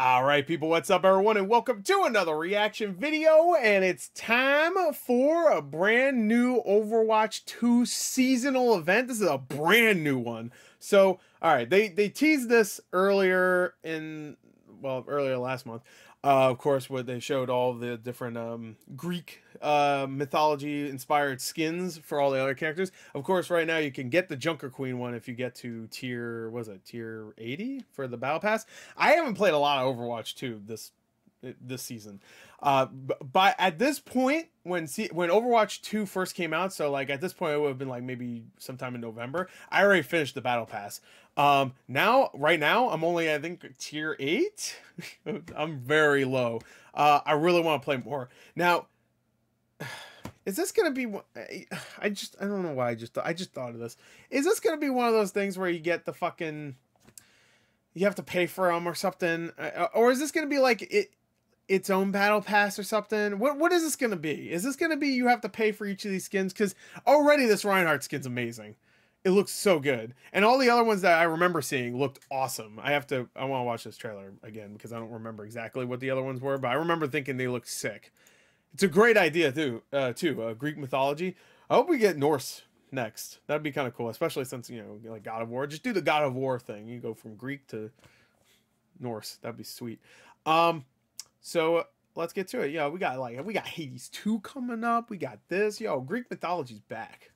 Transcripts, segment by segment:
All right, people, what's up, everyone, and welcome to another reaction video. And it's time for a brand new Overwatch 2 seasonal event. This is a brand new one. So, all right, they they teased this earlier in well, earlier last month. Uh, of course, what they showed all the different um, Greek uh, mythology inspired skins for all the other characters. Of course, right now you can get the Junker Queen one if you get to tier was it tier eighty for the Battle Pass. I haven't played a lot of Overwatch 2 this this season. Uh, but at this point, when when Overwatch 2 first came out, so like at this point it would have been like maybe sometime in November. I already finished the battle pass. Um, now right now I'm only I think tier eight. I'm very low. Uh, I really want to play more now. Is this gonna be? I just I don't know why I just I just thought of this. Is this gonna be one of those things where you get the fucking you have to pay for them or something, uh, or is this gonna be like it? Its own battle pass or something? What what is this gonna be? Is this gonna be you have to pay for each of these skins? Because already this Reinhardt skin's amazing. It looks so good, and all the other ones that I remember seeing looked awesome. I have to I want to watch this trailer again because I don't remember exactly what the other ones were, but I remember thinking they looked sick. It's a great idea too. Uh, too uh, Greek mythology. I hope we get Norse next. That'd be kind of cool, especially since you know like God of War. Just do the God of War thing. You go from Greek to Norse. That'd be sweet. Um, so let's get to it. Yo, we got like we got Hades 2 coming up. We got this. Yo, Greek mythology's back.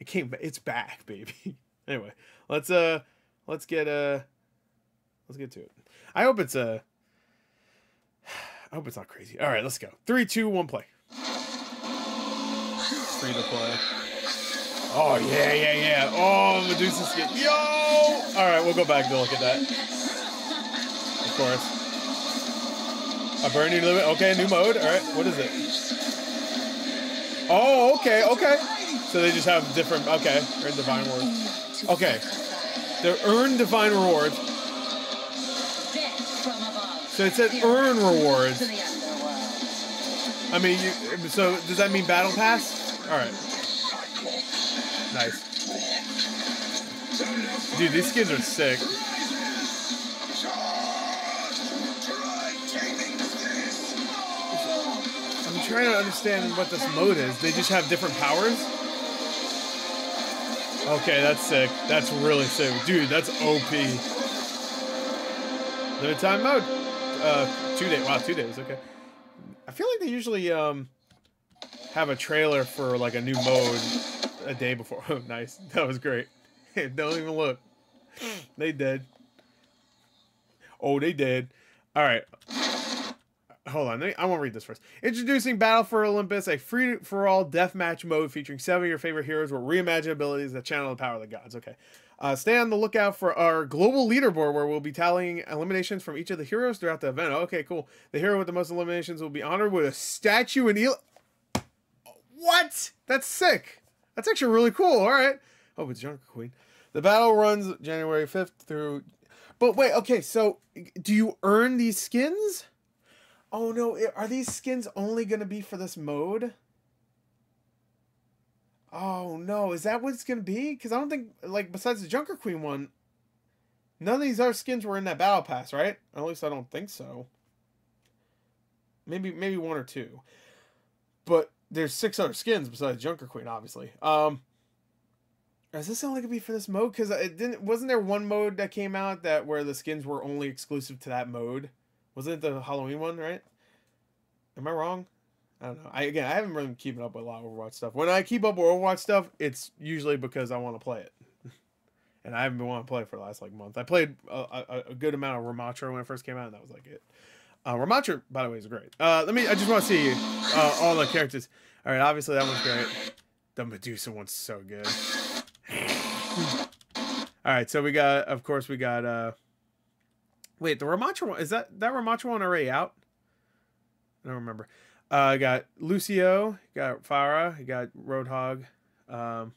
It came it's back, baby. anyway, let's uh let's get uh let's get to it. I hope it's a uh, I hope it's not crazy. All right, let's go. Three, two, one, play. Free to play. Oh yeah, yeah, yeah. Oh, Medusa skin. Yo! All right, we'll go back to look at that. Of course. A burning limit. Okay, new mode. All right, what is it? Oh, okay, okay. So they just have different. Okay, earn divine rewards. Okay, they earn divine rewards. So it said earn rewards. I mean, you, so does that mean battle pass? All right. Nice. Dude, these skins are sick. Trying to understand what this mode is. They just have different powers? Okay, that's sick. That's really sick. Dude, that's OP. Limited time mode. Uh, two days. Wow, two days. Okay. I feel like they usually um have a trailer for like a new mode a day before. Oh, nice. That was great. Don't even look. They did. Oh, they did. All right hold on. I won't read this first. Introducing Battle for Olympus, a free for all deathmatch mode featuring seven of your favorite heroes with reimagined abilities that channel the power of the gods. Okay. Uh, stay on the lookout for our global leaderboard where we'll be tallying eliminations from each of the heroes throughout the event. Okay, cool. The hero with the most eliminations will be honored with a statue and eel. What? That's sick. That's actually really cool. All right. Oh, it's Junker Queen. The battle runs January 5th through. But wait, okay, so do you earn these skins? Oh no, are these skins only going to be for this mode? Oh no, is that what it's going to be? Because I don't think, like, besides the Junker Queen one, none of these other skins were in that Battle Pass, right? At least I don't think so. Maybe, maybe one or two. But there's six other skins besides Junker Queen, obviously. Um, is this only gonna be for this mode? Because it didn't. Wasn't there one mode that came out that where the skins were only exclusive to that mode? Wasn't it the Halloween one, right? Am I wrong? I don't know. I again, I haven't really been keeping up with a lot of Overwatch stuff. When I keep up with Overwatch stuff, it's usually because I want to play it, and I haven't been wanting to play for the last like month. I played a, a, a, good amount of Ramattra when it first came out, and that was like it. Uh, Ramattra, by the way, is great. Uh, let me. I just want to see uh, all the characters. All right, obviously that one's great. The Medusa one's so good. all right, so we got, of course, we got. uh Wait, the Ramattra one is that that Ramattra one already out? I don't remember. Uh, got Lucio, got Pharah, got Roadhog, um,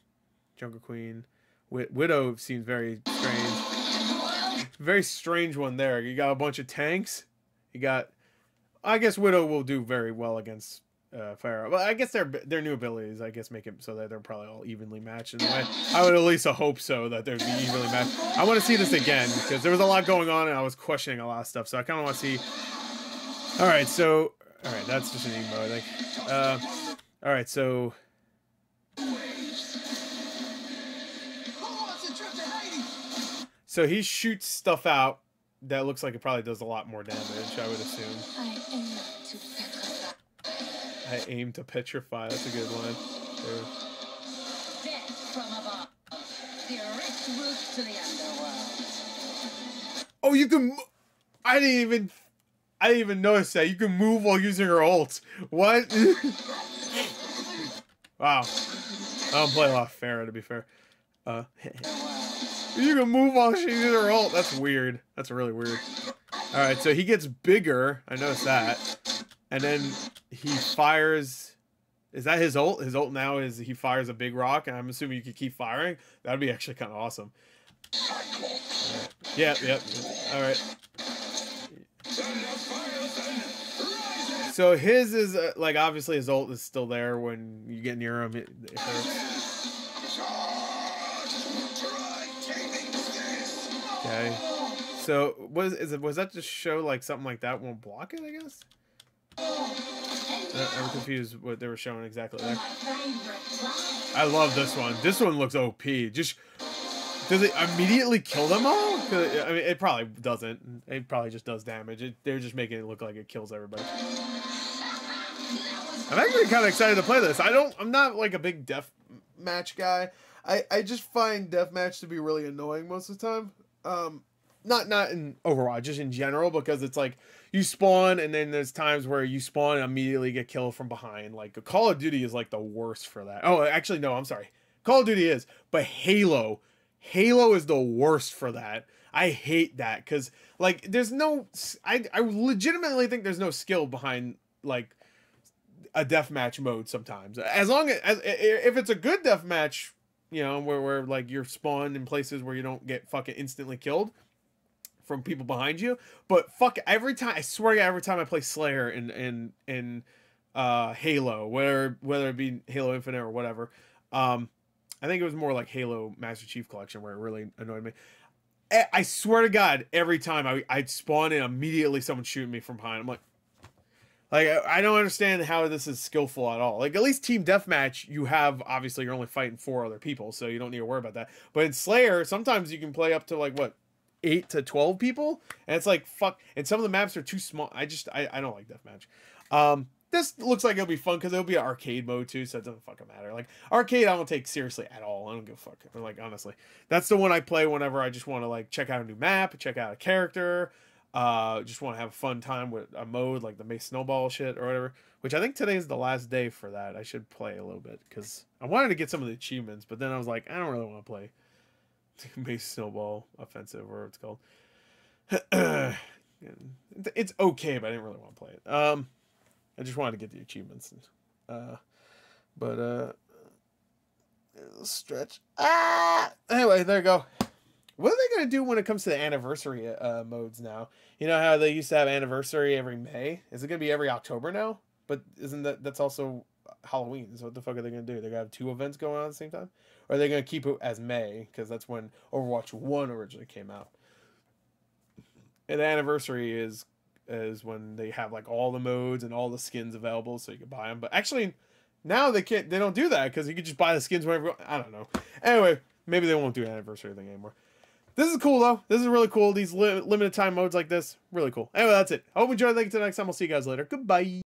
Junker Queen, Wid- Widow seems very strange. Very strange one there. You got a bunch of tanks. You got, I guess Widow will do very well against uh, fire. Well, I guess their their new abilities, I guess, make it so that they're probably all evenly matched in a way. I would at least hope so that they'd be evenly matched. I want to see this again because there was a lot going on and I was questioning a lot of stuff. So I kind of want to see. All right, so all right, that's just an emo. I think. Uh, all right, so. So he shoots stuff out that looks like it probably does a lot more damage, I would assume. I aim to petrify. That's a good one. Oh, you can. I didn't even. I didn't even notice that. You can move while using her ult. What? wow. I don't play a lot of Pharah, to be fair. Uh, you can move while she uses her ult. That's weird. That's really weird. Alright, so he gets bigger. I noticed that. And then he fires. Is that his ult? His ult now is he fires a big rock, and I'm assuming you could keep firing. That'd be actually kind of awesome. Right. Yep, yep. All right. So his is uh, like obviously his ult is still there when you get near him. It, it okay. So was is it was that to show like something like that won't block it? I guess. I'm confused what they were showing exactly there. I love this one. This one looks OP. Just does it immediately kill them all? I mean, it probably doesn't. It probably just does damage. It, they're just making it look like it kills everybody. I'm actually kind of excited to play this. I don't. I'm not like a big death match guy. I I just find death match to be really annoying most of the time. Um, not not in Overwatch, just in general, because it's like you spawn and then there's times where you spawn and immediately get killed from behind. Like Call of Duty is like the worst for that. Oh, actually no, I'm sorry. Call of Duty is, but Halo, Halo is the worst for that. I hate that because like there's no, I I legitimately think there's no skill behind like a deathmatch mode sometimes. As long as, as if it's a good deathmatch, you know, where where like you're spawned in places where you don't get fucking instantly killed from people behind you. But fuck, every time I swear, to God, every time I play Slayer in in in uh, Halo, whether whether it be Halo Infinite or whatever, um, I think it was more like Halo Master Chief Collection where it really annoyed me. I swear to God, every time I I'd spawn and immediately someone shooting me from behind. I'm like, like I don't understand how this is skillful at all. Like at least team deathmatch, you have obviously you're only fighting four other people, so you don't need to worry about that. But in Slayer, sometimes you can play up to like what eight to twelve people, and it's like fuck. And some of the maps are too small. I just I, I don't like deathmatch. Um, this looks like it'll be fun because it'll be an arcade mode too, so it doesn't fucking matter. Like arcade, I don't take seriously at all. I don't give a fuck. Like honestly, that's the one I play whenever I just want to like check out a new map, check out a character, uh, just want to have a fun time with a mode like the Mei Snowball shit or whatever. Which I think today is the last day for that. I should play a little bit because I wanted to get some of the achievements, but then I was like, I don't really want to play Mei's Snowball Offensive, or it's called. it's okay, but I didn't really want to play it. Um, I just wanted to get the achievements. Uh, but uh, stretch. Ah. Anyway, there you go. What are they gonna do when it comes to the anniversary uh, modes now? You know how they used to have anniversary every May. Is it gonna be every October now? But isn't that that's also Halloween? So what the fuck are they gonna do? They're gonna have two events going on at the same time, or are they gonna keep it as May because that's when Overwatch One originally came out? And the anniversary is is when they have like all the modes and all the skins available, so you can buy them. But actually, now they can't. They don't do that because you can just buy the skins whenever. I don't know. Anyway, maybe they won't do an anniversary thing anymore. This is cool though. This is really cool. These li limited time modes like this, really cool. Anyway, that's it. I hope you enjoyed. Thank you. Till next time. We'll see you guys later. Goodbye.